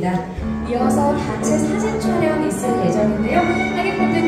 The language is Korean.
있습니다. 이어서 단체 사진 촬영이 있을 예정인데요. 하객분들